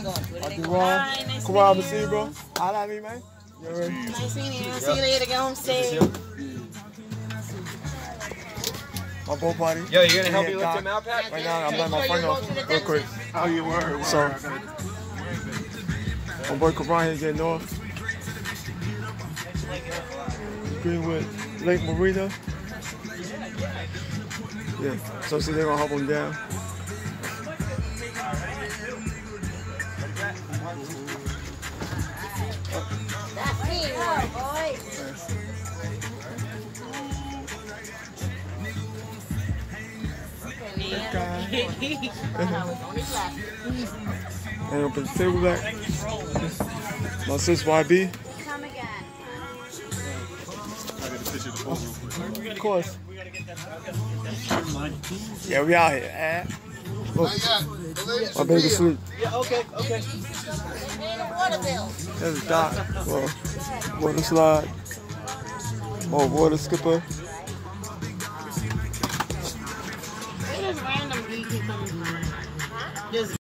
ain't going to. It I ain't do going. wrong. Come on, to I'ma meet see you, you. bro. Holla at me, man. You already? Nice meeting you. See you later. Get home safe. My boat party. Yo, you're gonna help Yeah, me lift Doc. him out, Pat? Right now, I'm letting my friend off real quick. Oh, you were. So, my boy Cabran here getting off. Greenwood Lake Marina. Yeah, so see they're gonna help him down. And open the table back. My sis YB. Come again. Of course. Yeah, we out here. Eh? Look, my baby sleep. Yeah, okay, okay. There's a dock. Well, water slide. More water skipper. Where does random geek keep coming? Just